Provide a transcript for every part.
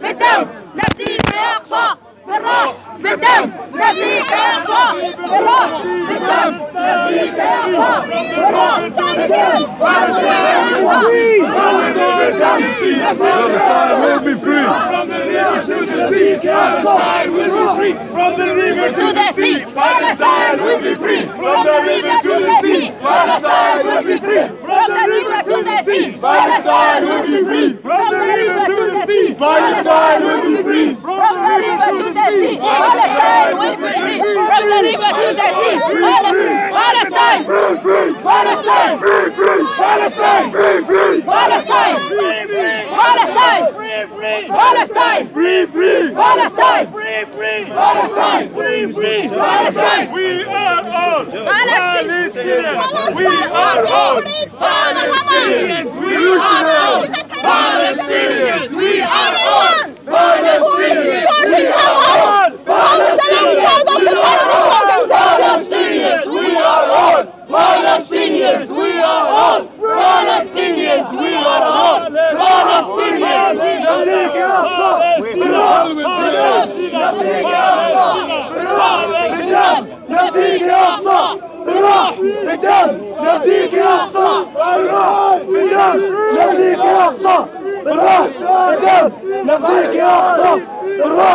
بالدم نفديك يا اقصى بالراح بالدم I. From the river to the sea, Palestine will be free. From the river to the sea, Palestine will be free. From the river to the sea, will be free. From the river to the sea, will be free. From the river to the sea, will be free. Palestine, Free, free! Palestine, Free, free! Palestine, Free, free! Palestine, Free, free! Palestine, Palestine, Palestine, Free, free, Palestine, free, free, Palestine, free, free. Palestine. We are all. Palestinians. We are all Palestinians. We are all Palestinians. We are all Palestinians. We are all نفديك يا أقصى بالروح بالدم نفديك يا أقصى بالروح بالدم نفديك يا أقصى بالروح بالدم نفديك يا أقصى بالروح بالدم نفديك يا أقصى بالروح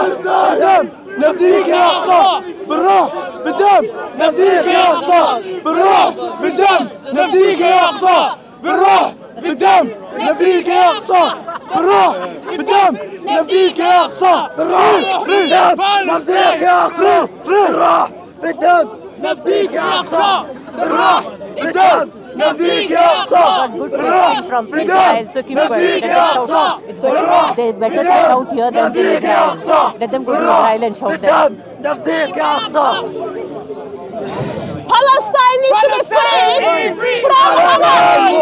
بالدم نفديك يا أقصى بالروح بالدم نفديك يا أقصى بالروح بالدم نفديك يا أقصى بالروح بالدم نفديك يا أقصى بالروح بالدم نفديك يا اقصى بالروح بالدم نفديك يا اقصى بالروح بالدم نفديك يا اقصى بالروح بالدم نفديك يا اقصى بالروح بالدم نفديك يا اقصى بالروح بالدم نفديك يا اقصى بالروح بالدم نفديك يا اقصى Palestine needs to be free from Hamas.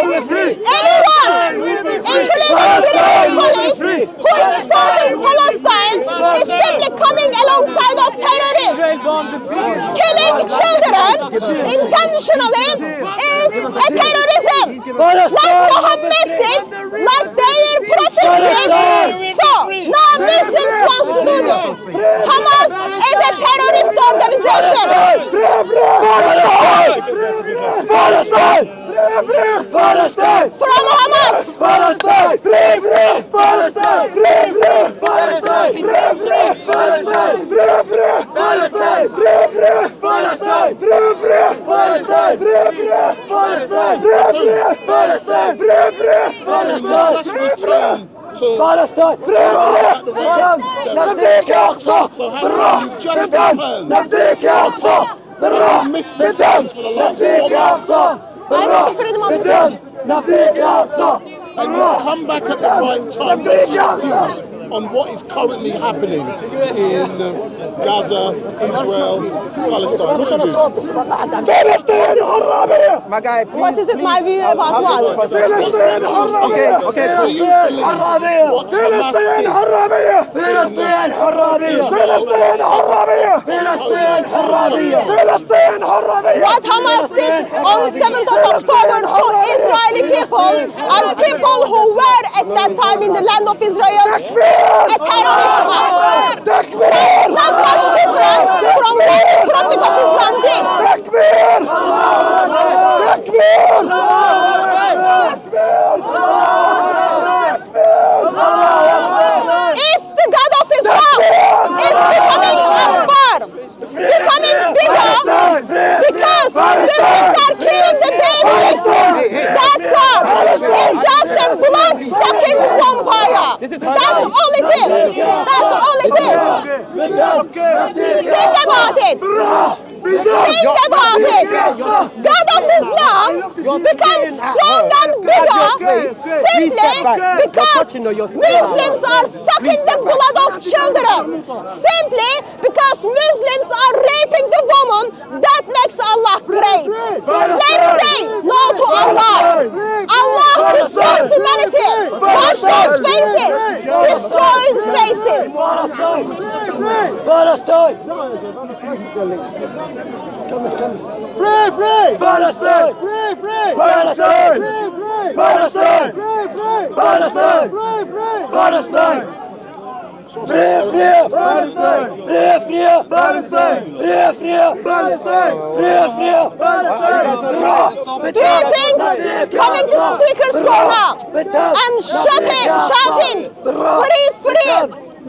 Anyone, including British police, who is supporting Palestine, is simply coming alongside. Killing children intentionally is a terrorism. Like Muhammad did, like their prophet did. So now Muslims wants to do this. Hamas is a terrorist organization. Palestine! Palestine! From Hamas. Palestine! Free, free! Palestine! Free, free! Palestine! Free, free! Palestine! Free, free! Palestine! Free, free! Palestine! Free, free! Palestine! Free, free! Palestine! Free, free! Palestine! Free, free! Palestine! Free, free! فلسطين بالدم نفديك يا اقصى بالروح بالدم نفديك يا اقصى بالروح بالدم نفديك يا اقصى Come back at the right time on what is currently happening in uh, Gaza, Israel, Palestine. What's your view? فلسطين حرامية What is it my view about what? فلسطين حرامية فلسطين حرامية فلسطين حرامية فلسطين حرامية فلسطين حرامية فلسطين حرامية فلسطين حرامية What Hamas did on 7th of October to Israeli people and people who were at that time in the land of Israel, a terrorist oh, act. That's all it is. That's all it is. Think about it. Think about it. God of Islam becomes strong and bigger simply because Muslims are sucking the blood of children. Simply because Muslims are raping the woman. That makes Allah great. Let's say no to Allah. Allah destroys humanity. Wash those faces. Destroy faces. Palestine! Free, free! Palestine! Free, free! Palestine! Free, free! Palestine! Free, free! Palestine! Free, free! Palestine! Free, free! Palestine! Free, free! Palestine! Free, free! Palestine! Free, free! Do you think coming to speaker's corner and shouting, shouting, free, free,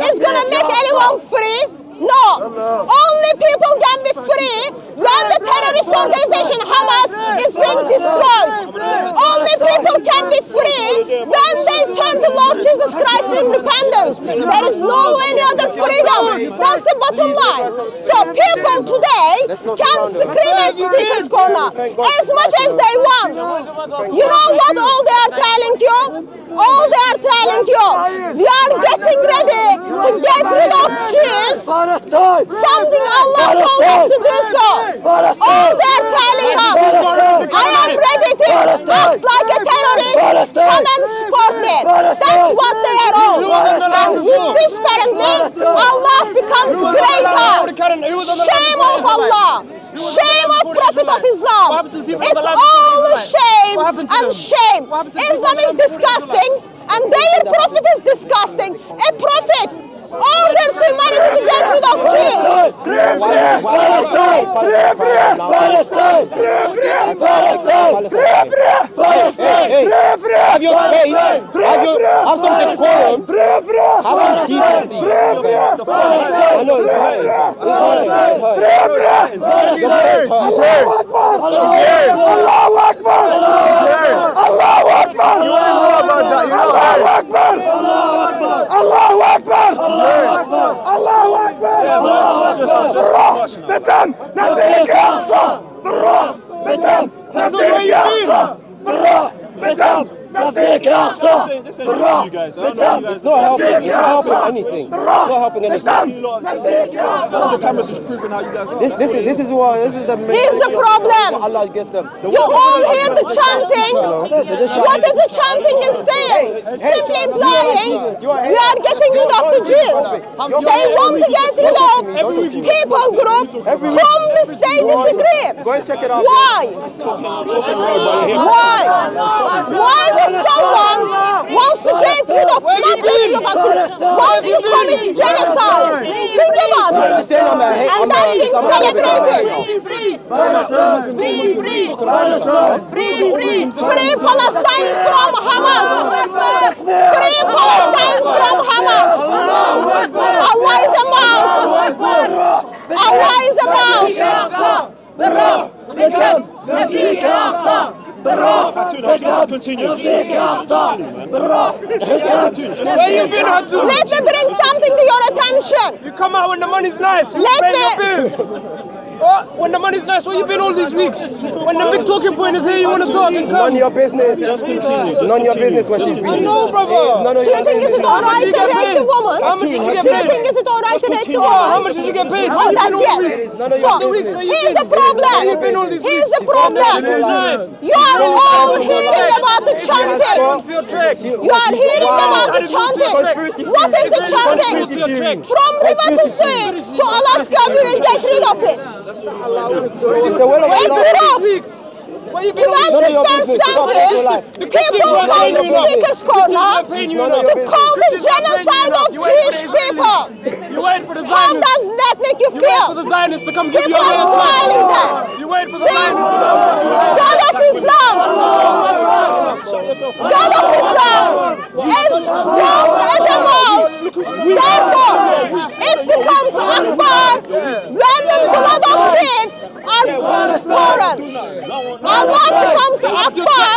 is gonna make anyone free? No. Only people can be free when the terrorist organization Hamas is being destroyed. Only people can be free when they turn to Lord Jesus Christ in repentance. There is no any other freedom. That's the bottom line. So people today can scream at speaker's corner as much as they want. You know what all they are telling you? All they are telling you, we are getting ready to get rid of Jews Something Allah told us to do so. All they're telling us, I am ready to act like a terrorist. Come and support me. That's what they are all. And with this apparently, Allah becomes greater. Shame of Allah. Shame of Prophet of Islam. It's all shame and shame. Islam is disgusting and their prophet is disgusting. A prophet Олдерсы Марин Кудет Судовки! Рефри! Палестай! Рефри! Палестай! Рефри! Палестай! Рефри! Палестай! Рефри! Have you faith? Have you have some decorum? Рефри! Have some decency? Рефри! Палестай! Рефри! Палестай! Аллаху Акбар! Аллаху Акбар! Аллаху Акбар! Аллаху Акбар! Аллаху Акбар! الله أكبر. الله أكبر. الله أكبر. الله أكبر. بالروح بالدم نهديك يا بالروح بالدم نهديك يا Take it off, sir. This ain't, this you guys. I not know you guys. It's not helping. It's not helping anything. It's not. The cameras is proving how you guys are. This, this this is what this is the main. Here's the problem. Allah gets them. You all hear the chanting. What is the chanting is saying? Simply implying we are getting rid of the Jews. They want to get rid of people group whom the state disagrees. Why? Why? Why is it to get rid of not get rid of actually, wants to commit genocide? Think about it. And that's been celebrated. Free Palestine from Hamas. Free Palestine from Hamas. Allah is a mouse. Allah is a mouse. Where you been up to? Let me bring something to your attention. You come out when the money's nice. You Let pay me- your bills. What? When the money's nice, where you been all these weeks? When the big talking point is here, you want to talk and None of come. your business. Just continue. None of your business where she's been. No, brother. None of Do you think it's all right to rape the woman? How much did you Do you think it's all right to rape the How much did you get paid? Oh, that's yes. None of So, your business. Where you here's been? the problem. Where you been all these Here's the problem. You are all hearing about the chanting. Come to your. You are hearing about the chanting. What is the chanting? From river to sea to Alaska, we will get rid of it. Wake it up! Well, you can understand something. The people call the speaker's corner to call the genocide of Jewish people. You wait for the How does that make you feel? You wait for the Zionists to come give people you a are smiling then. You wait for the Zionists to come. God of Islam. God of Islam is strong. Therefore, it becomes Akbar when the blood of kids are poured. Allah becomes Akbar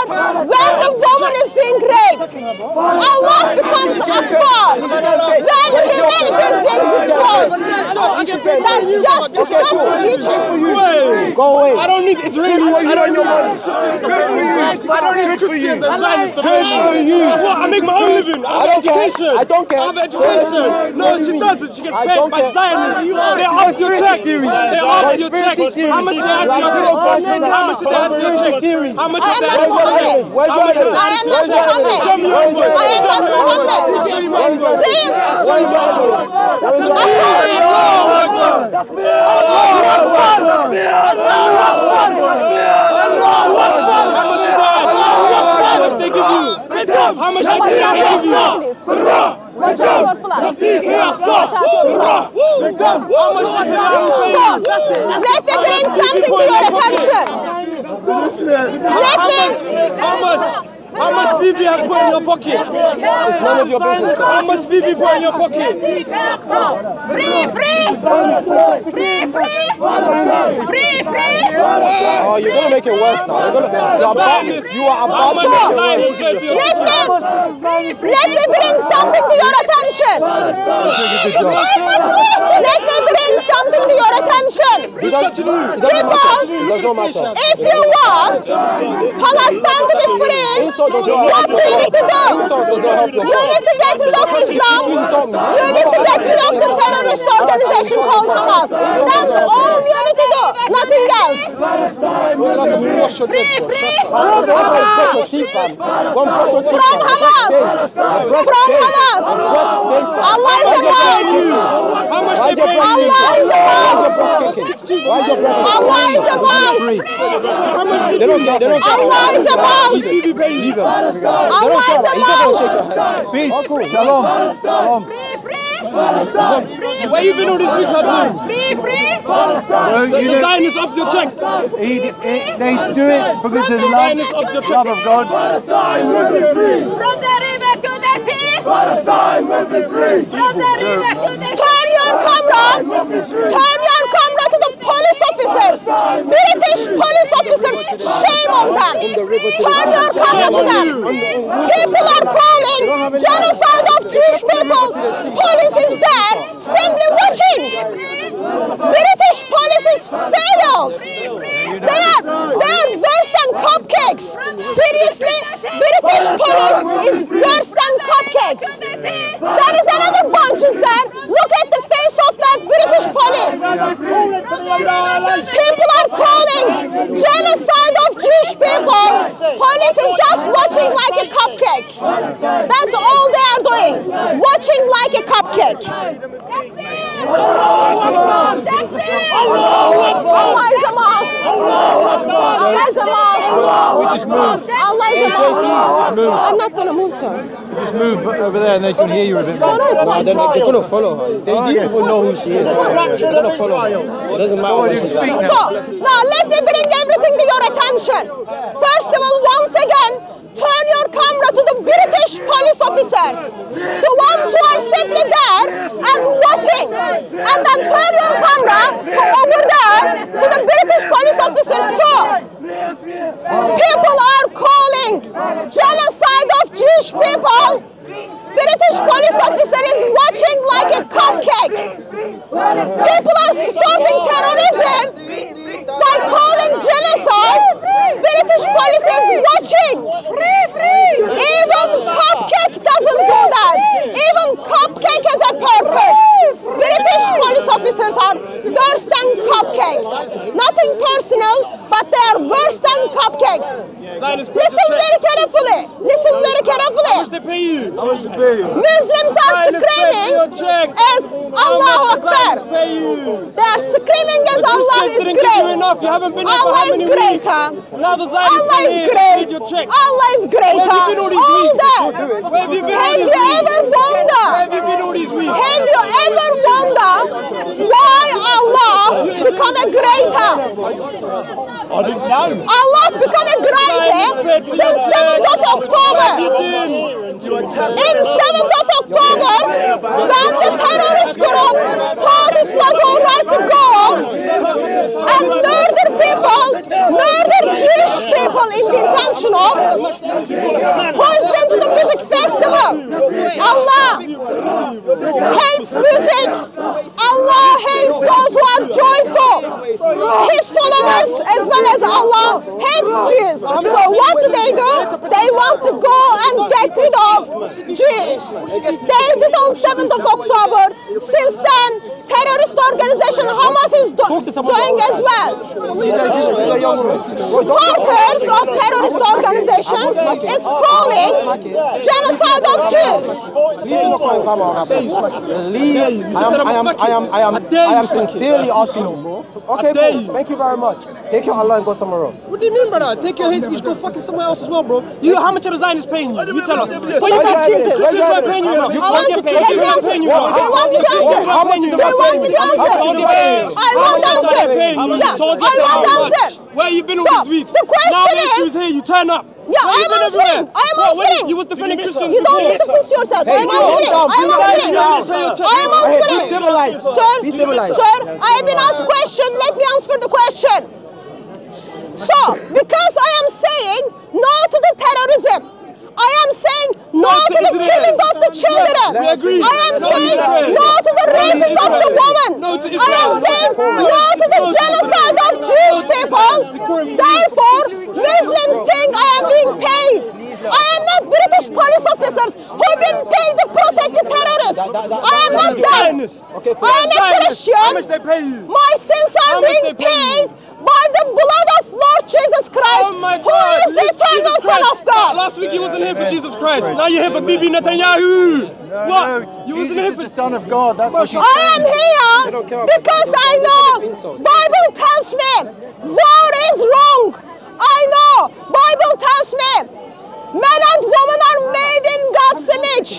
when the woman is being raped. Allah becomes Akbar when the humanity is being destroyed. That's just disgusting. cool. Reaching. Way. Go away. I don't need Israelis. I don't need Christians to pay. I don't need Christians and Zionists to pay. What? I make my own living. I have don't care. education. I don't care. I have education. No, she doesn't. She gets paid by care. Zionists. They ask your check. They ask your check. How much they add to your check? How much they add to your check? How much I they am add to not your check? How much your they I add am to not your? Muhammad. Show me your invoice. I am not Muhammad. Show me your invoice. See? How much they give you? How much they give you? Watch out your flag. Watch out your flag. How much they give you? Let me bring something to your attention. Let? How much? How much Bibi has put in your pocket? It's none of your business. How much Bibi put in your pocket? Free, free! Free, free! Free, free! Oh, you're gonna make it worse now. You're gonna. You're about, you are about to make it your Let me, let me bring something to your attention. Let me bring something to your attention. It doesn't, it People, matter. It does not matter. if you want Palestine to be free, Yönetim getiriyor İslam. Yönetim getiriyor the terrorist organization called Hamas. That's all we need to do. Nothing else. Free, free. From Hamas. From Hamas. Allah is a boss. Allah is a boss. Allah is a boss. Allah is a boss. Leave him. Allah is a He's not gonna mouse. shake your hand. Peace. Shalom. Shalom. Free, free! Where you been all these weeks, Abdul? Free, free! The design is up your check. He, he, they do it because Design love, is up your love of God. From the river to the sea! Palestine will be free! From the river to the sea! Turn your camera. Turn your camera to the police officers. British police officers. Shame on them. Turn your camera to them. People are calling genocide of Jewish people. Police is there simply watching. British police is failed. They are they are than cupcakes. Seriously, British police is worse than cupcakes. There is another bunch is there. Look at the face of that British police. People are calling genocide of Jewish people. Police is just watching like a cupcake. That's all they are doing. Watching like a cupcake. Allah is a mouse. Allah is a mouse. Allah is a mouse. I'm not gonna move, sir. Just move over there and they can hear you a bit No, more. no, it's Nah, fine. they're, not, they're gonna follow her. They ah, didn't even know who she is. They're gonna follow her. It doesn't matter oh, where she's at. So, now let me bring everything to your attention. First of all, once again, turn your camera to the British police officers, the ones who are simply there and watching. And then turn your camera to over there to the British police officers too. People are calling genocide of Jewish people. British police officer is watching like a cupcake. People are supporting terrorism by calling genocide. British police is watching. Even cupcake doesn't do that. Even cupcake has a purpose. British police officers are worse than cupcakes. Nothing personal, but they are worse than cupcakes. Zionist Listen very carefully. Listen very How much carefully. they pay you? Muslims are Zionist pay for your screaming as How Allahu much the Zionists Akbar. They are screaming as Allah is didn't give you great. You haven't been here for Allah is greater. weeks? Now the Zionists Allah is great. Need your check. Allah is greater. all these All weeks? that. Have you been all Have you ever Where wonder? have you been all these weeks? Have you ever wonder why Allah become a greater? Allah become a greater since 7th of October. In 7th of October, when the terrorist group thought it was alright to go and murder people, murder Jewish people in the intention of who has been to the music festival. Allah hates music. His followers as well as Allah hates Jews. So what do they do? They want to go and get rid of Jews. They did on 7th of October. Since then, terrorist organization Hamas is do- doing as well. Supporters of terrorist organizations is calling genocide of Jews. I am, I am, I am, I am, sincerely asking you. Okay, cool. Thank you very much. Take your Allah and go somewhere else. What do you mean, brother? Take your hate speech, go fucking somewhere else as well, bro. You, how much are the Zionists paying you? You tell us. What you Lord paying? Jesus. Christians not paying you enough. You I want can't to get paid. let me Christians not answer. you They want me to answer. How much They want me to answer. I want answer. Yeah, I want answer. Where you been all So, these weeks? the question now when is- Jews here, you turn up. Yeah, Where you I'm been answering. I'm What, when answering. You was defending Christians You don't need to push yourself. I'm calm answering. down, I'm calm answering. down. I am answering. Sir, sir, I have been asked question. Let me answer the question. So, because I am saying no to the terrorism, I am saying no to the Israel. killing of the children. I am No saying no to the raping of the woman. I am saying no to the genocide of Jewish people. Therefore, Muslims think I am being paid. I am not British police officers who have been paid to protect the terrorists. I am not them. I am a Zionist. How much Christian. they pay you? My sins are being they pay you? paid by the blood of Lord Jesus Christ, Oh my who God! is the Jesus eternal Son Christ. of God. Last week you wasn't here for Jesus Christ. Now you're here for Bibi Netanyahu. what? No, you wasn't Jesus here is for the Son of God. That's what she's I am here because I know Bible tells me war is wrong. I know Bible tells me men and women are made in God's image.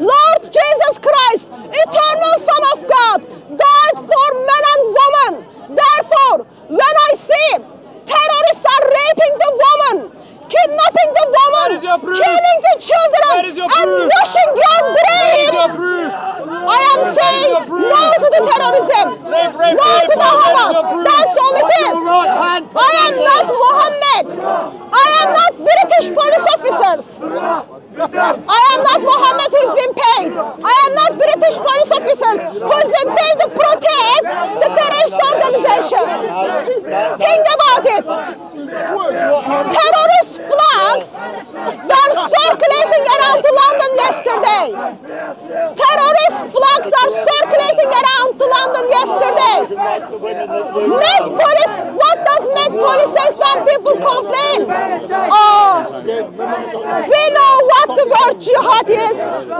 Lord Jesus Christ, eternal Son of God, died for men and women. Therefore, when I see terrorists are raping the woman, kidnapping the woman, Where is your proof? killing the children, Where is your and proof? washing your Where's brain, your proof? I am saying no to the terrorism, Rape, rape, no rape, to the rape, Hamas. rape, rape. That's all it is. I am not Mohammed. I am not British police officers. I am not Mohammed who's been paid. I am not British police officers who's been paid to protect the terrorist organizations. Think about it. Terrorist flags were circulating around London yesterday. Terrorist flags are circulating around London yesterday. Met Police, what does Met Police say when people complain? Oh, we know what the word jihad is.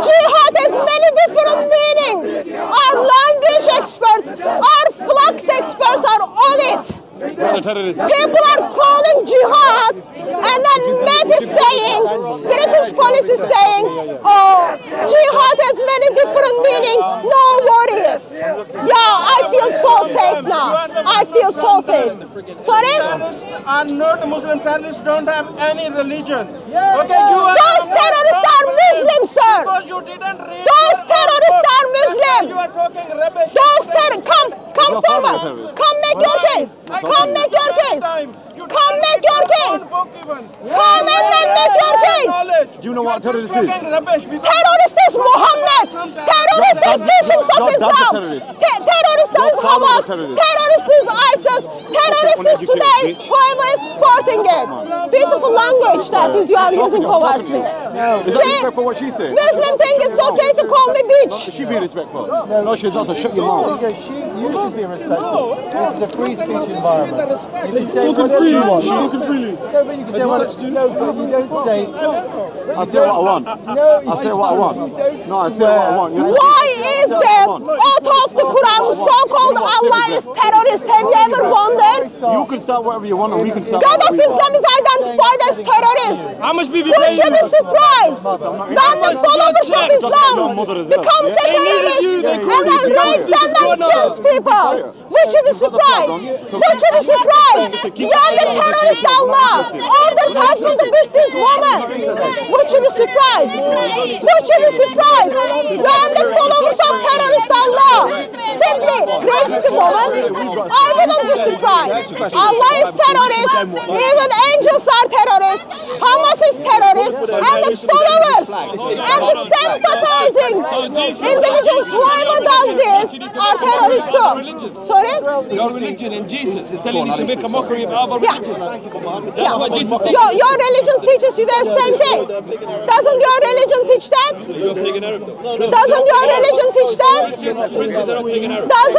Jihad has many different meanings. Our language experts, our flags experts are on it. People are calling jihad, and then Met is saying, British police is saying, oh, jihad has many different meaning. No worries. Yeah, I feel so safe now. I feel so safe. Sorry? terrorists are not Muslim terrorists don't have any religion. okay, you are Those terrorists are Muslim, sir. because you didn't read Those terrorists are Muslim. You are talking rubbish. Those terrorists, come, come forward. Come make your case. Come make your case. Come make your case. Come and then make your case. Do you know what terrorist is? Terrorist is Muhammad. Terrorist is teachings of Islam. Te- terrorist is Hamas. Terrorist is ISIS. Terrorist is today whoever is supporting it. Beautiful language that is you are using towards me. See, for what she said? Muslim think it's okay to call me bitch. She be respectful. No, she's not. Shut your mouth. She, you should be respectful. This is a free speech environment. You can say whatever you want. Talking freely. No, but you can say what, no, but you don't say. I say what I want. No, I say what I want. No, I say what I want. Why is there out of the Quran so-called Allah is terrorist? Have you ever wondered? You can start whatever you want, and we can start. God of whatever we want. Islam is identified as terrorist. How much Bibi Would pay you be surprised when the followers of Islam becomes a terrorist and then rapes and then kills people? Would you be surprised? Would you be surprised when the terrorist Allah orders husband to beat this woman? Would you be surprised? Would you be surprised when the followers of terrorist Allah simply rapes the woman, I wouldn't be surprised. Allah is terrorist. Even angels are terrorists. Hamas is terrorist. And the followers and the sympathizing individuals, whoever does this, are terrorists too. Sorry? Your religion and Jesus is telling you to make a mockery of our Yeah. religion. That's Yeah. what Jesus teaches. Your, your religion teaches you the same thing. Doesn't your religion teach that? You're not taking Arab. Doesn't your religion teach that? Christians,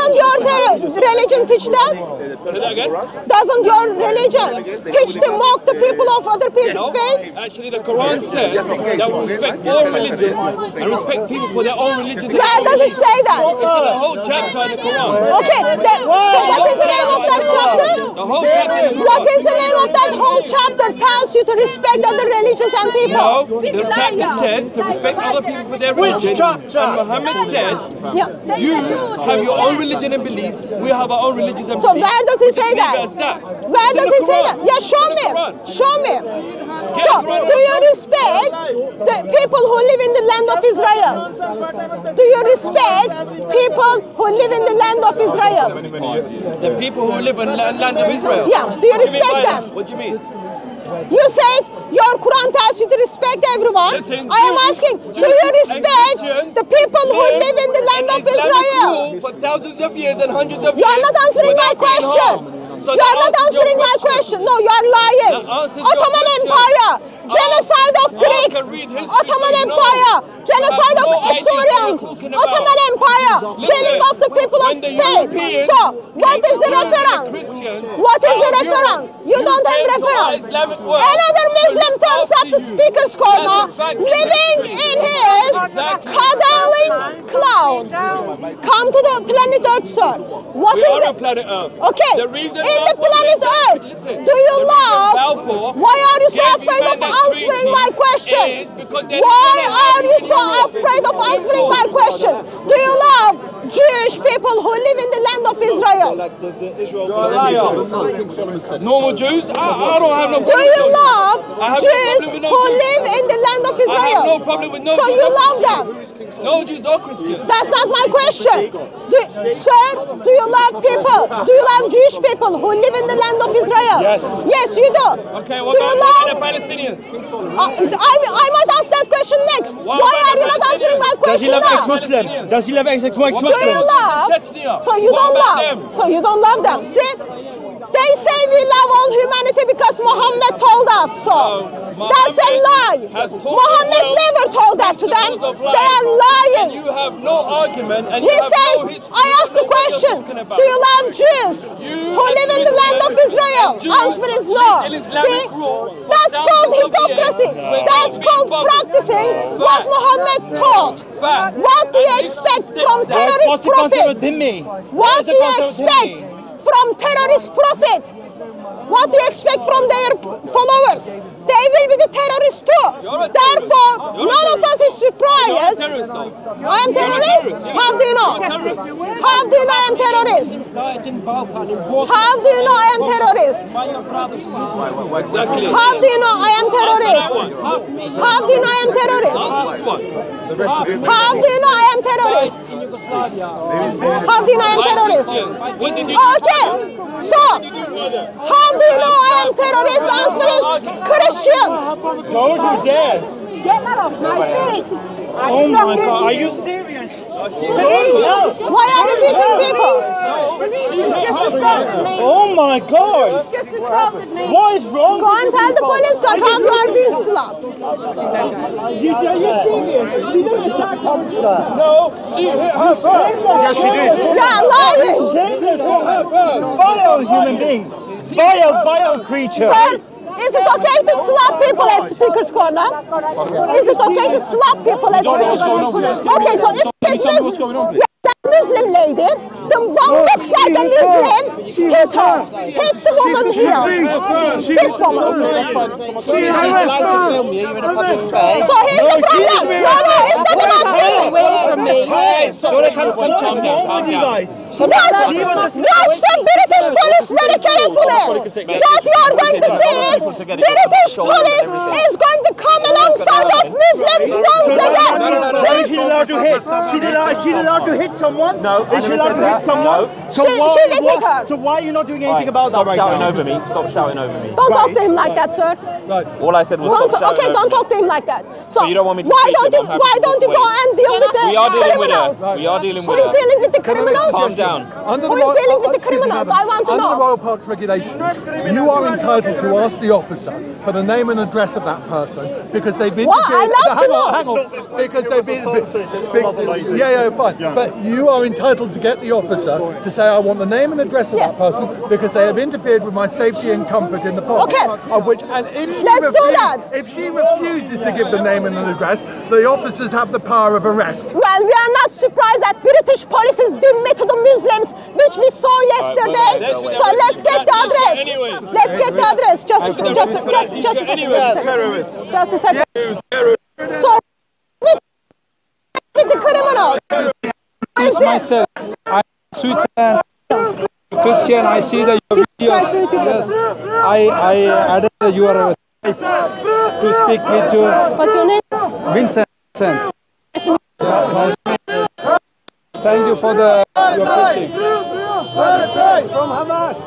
Christians are not taking Arab. Doesn't your religion teach that? Say that again. Doesn't your religion teach to mock the people of other people's faith? Actually, the Quran says that we respect all religions and respect people for their own religions. and Where does own it say that? beliefs. It's in the whole chapter in the Quran. Okay, then, so what is the name of that chapter? The whole chapter What is the name of that whole chapter tells you to respect other religions and people? No, the chapter says to respect other people for their religion. Which chapter? And Muhammad said, Yeah. you have your own religion and beliefs, we have our own religions and So beliefs. where does he say that? that. Where It's does he say that? Yeah, show me. Show me. So, do you respect the people who live in the land of Israel? Do you respect people who live in the land of Israel? The people who live in the land of Israel. Yeah, do you respect them? What do you mean? You said your Quran tells you to respect everyone. Listen, I am Jews- asking, do you respect the people who live in the land of Israel? For thousands of years and hundreds of years, You are not answering my question. harmed. So You are not answering my question. No, you are lying. That answers your Ottoman. Empire, genocide of Greeks. can read history, Ottoman so you know. Empire, genocide of have no idea what Assyrians. you're talking about. Ottoman Empire, killing of the people of Spain. So, what is the to Europe, the reference? What is the reference? You don't have came to our reference. Another Muslim turns up the speaker's corner, That's a fact. living in his cuddling cloud. Come to the planet Earth, sir. What are it? planet Earth. Okay, The reason in the planet Earth, listen, do you love? Why are you so afraid of answering my question? is because they Why are you so afraid of answering my question? Do you love Jewish people who live in the land of Israel? Normal Jews? I, I don't have no Do you love Jews. No Jews problem with no who live in the land of I have no Israel? problem with no So you love them? No Jews or Christians. That's not my question. Do, sir, do you love people? Do you love Jewish people who live in the land of Israel? Yes. Yes, you do. Okay, what do you about, what love? the Palestinians? Uh, I, I might ask that question next. What Why are you not answering my Palestinians? question now? Does he love ex-Muslims? Do you love? So you What don't love. them? So you don't love them. See? They say we love all humanity because Muhammad told us so. That's a lie. Muhammad never told that to them. They are lying. you have no argument and He you have said, no. I asked the to know what you're question, do you love Jews You who live in the land of Israel? Answer is no. live in Islamic See, that's called thousands of years hypocrisy. That's called practicing what Muhammad taught. What do you expect from terrorist prophet? What do you expect from terrorist prophet? What do you expect from their followers? They will be the terrorists too. Therefore, none of us is surprised. I am terrorist? How do you know? How do you know I am terrorist? How do you know I am terrorist? How do you know I am terrorist? How do you know I am terrorist? How do you know I am terrorist? How do you know I am terrorist? Okay, so how do you know I am terrorist? Answer is Christians. Don't you dare! Get out of my face. Oh my god, are you serious? Why are you beating people? Oh my god! What is wrong Go and tell the police that how you are being slapped. You, are you serious? She didn't attack her. No, she hit her first. Yes, she did. You're lying. Shameless. Vile human being. Vile, vile creature. Sir, is it okay to slap people at Speaker's Corner? Is it okay to slap people at Speaker's Corner? Okay, so if this that Muslim lady, the one looks like a Muslim, hit her. Hit the woman here. This woman. So here's the problem. No, no, it's not about me. Hey, so, calm down, calm What's wrong down, with you calm down. guys? Watch, watch the British police very carefully. What you are going to see is British police is going to come alongside of Muslims once again. Is she allowed to hit? She's allowed, she's allowed to hit someone? No. Is she allowed to hit someone? So She- why, she did why- hit her. So why are you not doing anything about that Stop shouting now? over me. Stop shouting over me. Don't talk to him like that, sir. All I said was Don't, stop shouting okay, over don't me. talk to him like that. So, So you don't want me to why don't you why don't you go and deal with the We are dealing with criminals? her. We are dealing with is her. dealing with the criminals? Calm down. Under the Royal- dealing uh, with the criminals? I want to Under the. Royal Parks regulations, you are entitled to ask the officer for the name and address of that person because they've interfered. What? I love hang to on, know. hang on. Because they've been. be- yeah, yeah, fine. But you are entitled to get the officer to say, I want the name and address of Yes. that person because they have interfered with my safety and comfort in the park. Okay. Of which, and if she, Let's do refuses- that. if she refuses to give the name and an address, the officers have the power of arrest. Well, we are not surprised that British police is dhimmi to the Muslims, which we saw yesterday. So let's get the address. Let's get the address. Just a, just, a- just, just a Who is myself. I'm Switzerland. Christian, I see that your videos. Christ, YouTube. Yes, I I added that you are uh, to speak with you, What's your name? Vincent. Thank you for the your preaching.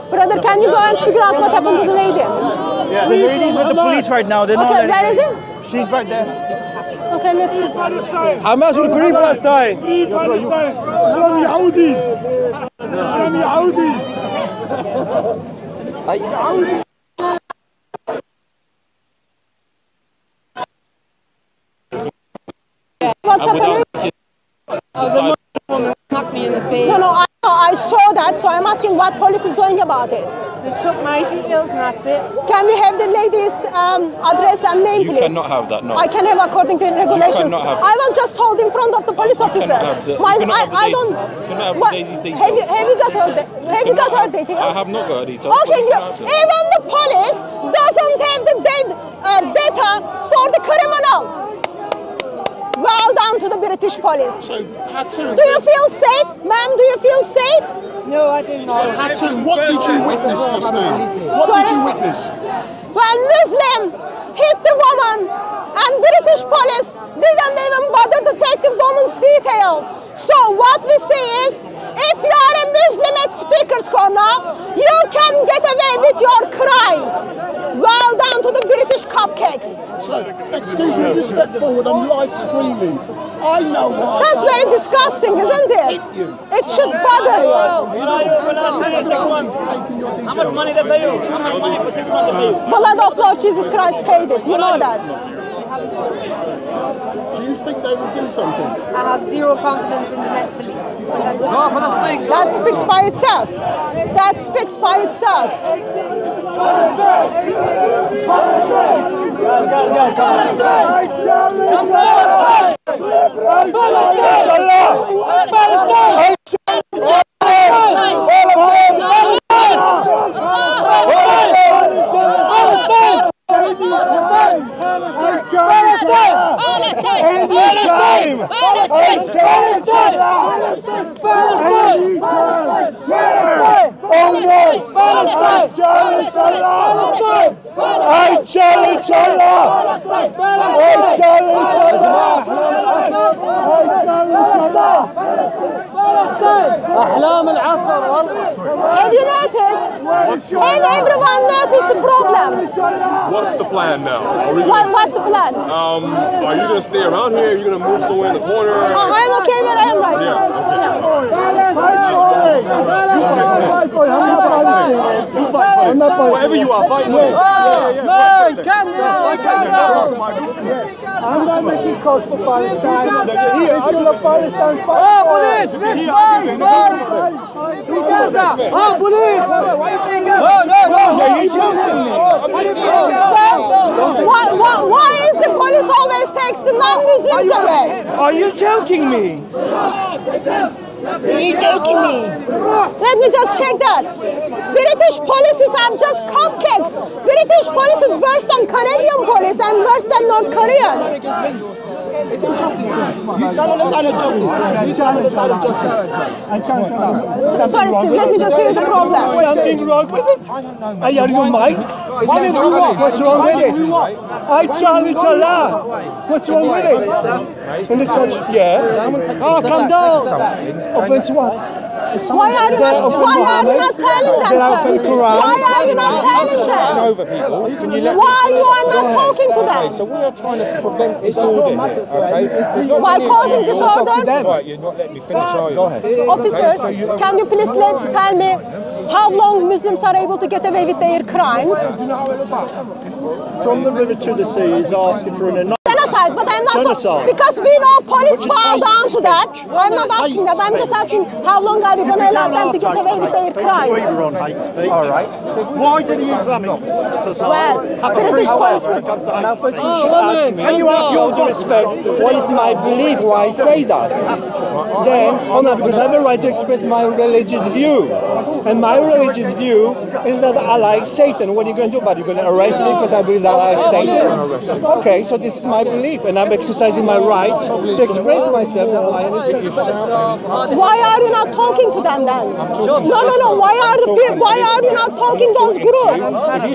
Brother, can you go and figure out what happened to the lady? Yeah, the lady's with the police right now. They're not Okay, letting where is it? She's right there. Okay, let's see. Hamas will free Palestine. Free Palestine. Islam Yahoudis. Islam Yahoudis. What's happening? Knocked me in the face. No, no, I, I saw that, so I'm asking what police is doing about it. They took my details and that's it. Can we have the lady's um, address and name, You please? cannot have that, no. I can have according to regulations. cannot have I was just told in front of the police officers. have the- My, you cannot I, have the I don't. You cannot have the What- lady's details. Have you, have you got her? de- Have you got her details? I have not got her details. Okay, You you, cannot have them. even the police doesn't have the date, uh, data for the criminal. Well done to the British police. So, Hatun, Do you feel safe, ma'am? Do you feel safe? No, I didn't. so Hatun, what did you witness just now? What Sorry? did you witness? Well, Muslim hit the woman, and British police didn't even bother to take the woman's details. So what we say is, if you are a Muslim at Speaker's Corner, you can get away with your crimes. Well done to the British cupcakes. So, excuse me, you step forward, I'm live streaming. I know what That's very disgusting, isn't it? It should bother you. That's the police taking your details. How much money they pay you? How much money for six months they pay you? Blood of Lord Jesus Christ paid it. You know that. Do you think they will do something? I have zero confidence in the Met Police. That speaks by itself. That speaks by itself. Palestine! Palestine! Palestine! Palestine! I challenge Allah! I challenge أحلام العصر والله Have you noticed? Have everyone noticed the problem? What's the plan now? Are we What, gonna, what the plan? um, are you gonna stay around here? Are you gonna move somewhere in the corner? Uh, I'm okay where I am right now. Whatever you are, fight for it. Oh, man, come here, come I'm not making calls for Palestine. If you're a Palestine Oh, police, respond, man. Oh, police. No, no, no. So, why, why, why is the police always takes the non-Muslims away? Are you joking me? Are you joking me? Let me just check that. British policies are just cupcakes. British police is worse than Canadian police and worse than North Korean. It's injustice. You stand on the side of justice. You stand on the side of justice. And shut shut. Sorry, Steve, let me just hear the problem. Something wrong with it? Are you out of your mind? What's wrong with it? I challenge Allah. What's wrong with it? And it's not, yeah. Oh, calm down. Offense what? Why are you not, why are you not telling them, Get out sir? from the Quran. Why are you not telling them? over people. Can you let Why you are not talking to them? Okay, so we are trying to prevent disorder here, okay? It's not By causing disorder? talking. Right, you're not letting me finish, are you? Go ahead. Officers, can you please let, tell me how long Muslims are able to get away with their crimes? From the river to the sea is asking for an Genocide, but I'm not Genocide. because we know police bow down to that. I'm not asking that. I'm just asking how long are you going to allow them to get away with their crimes? We were on hate speech. All right. Why do the Islamic Society Well, have a British free police- pass when it comes to hate Now, first you speech? should ask me, Can you have with all due respect, what is my belief why I say that? Then, oh no, because I have a right to express my religious view. And my religious view is that I like Satan. What are you going to do about it? You're going to arrest me because I believe that I like Satan? Okay, so this is my belief, and I'm exercising my right to express myself that I am Satan. Why are you not talking to them then? No, no, no. Why are the pe- why are you not talking to those groups?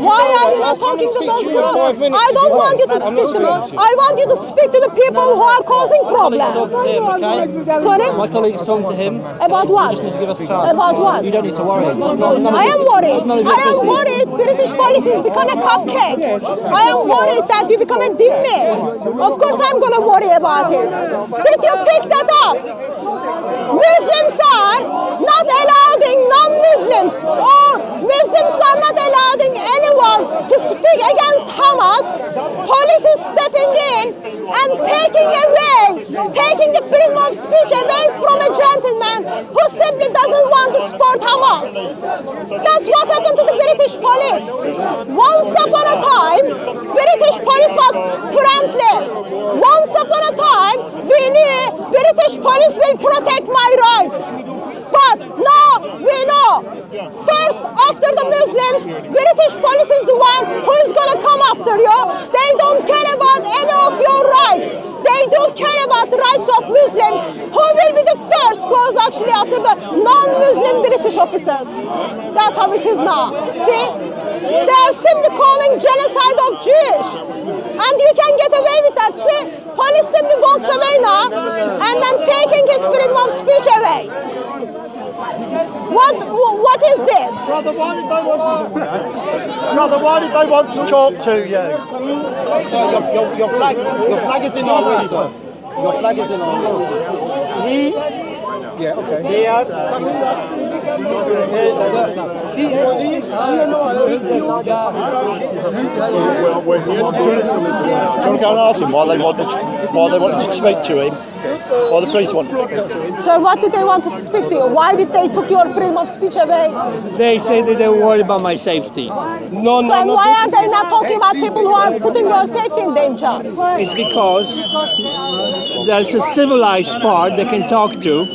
Why are you not talking to those groups? I don't want you to speak to me. I want you to speak to the people who are causing problems. Sorry? My colleague's talking to him. About what? You just need to give us time. About what? You don't need to worry. It's not, none of I am worried. it's none of your I am worried. British police has become a cupcake. I am worried that you become a dhimmi. Of course, I'm going to worry about it. Did you pick that up? Muslims are not allowing non-Muslims or Muslims are not allowing anyone to speak against Hamas. Police is stepping in and taking away, taking the freedom of speech away from a gentleman who simply doesn't want to support Hamas. That's what happened to the British police. Once upon a time, British police was friendly. Once upon a time, we knew British police will protect my rights. But now we know, first after the Muslims, British police is the one who is going to come after you. They don't care about any of your rights. They don't care about the rights of Muslims. Who will be the first goes actually after the non-Muslim British officers. That's how it is now. See? They are simply calling genocide of Jewish. And you can get away with that. See? Police simply walks away now and then taking his freedom of speech away. What, what is this? Brother, why did they want to, Brother, why did they want to talk to you? Sir, your, your, your flag, your flag is in our way, sir. Your flag is in our way. He, Yeah, okay. he has, Well, we're here to do you want to go and ask him why they wanted, why they wanted to speak to him? Why the police wanted to speak to him? So what did they want to speak to you? Why did they took your freedom of speech away? They say that they're worried about my safety. No, Then why are they not talking about people who are putting your safety in danger? It's because there's a civilized part they can talk to,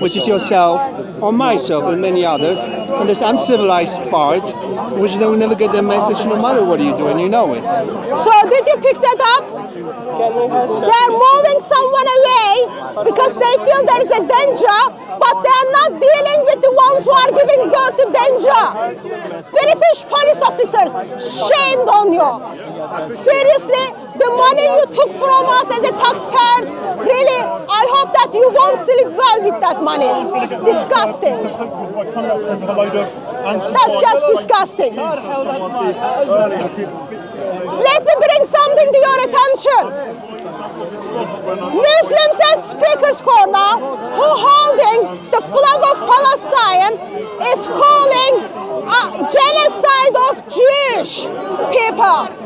which is yourself or myself and many others, and there's an uncivilized part, which they will never get the message no matter what you do, and you know it. So did you pick that up? They're moving someone away because they feel there is a danger, but they're not dealing with the ones who are giving birth to danger. British police officers, shamed on you. Seriously, the money you took from us as a taxpayers, really, I hope that you won't sleep well with that money. Disgusting. That's just disgusting. Let me bring something to your attention. Muslims at Speaker's Corner who holding the flag of Palestine is calling a genocide of Jewish people.